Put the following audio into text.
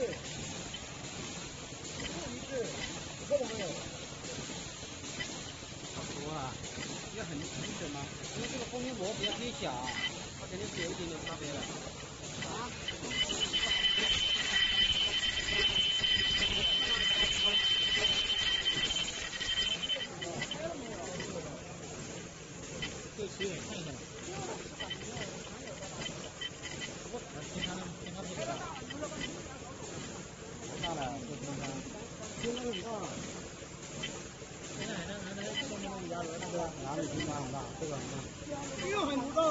一致，不一致，看到没有？差不多啊，要很很准吗？因为这个封面膜比较偏小，它肯定是有一点点差别的。啊？这词也看一下这个很大。这个很不大。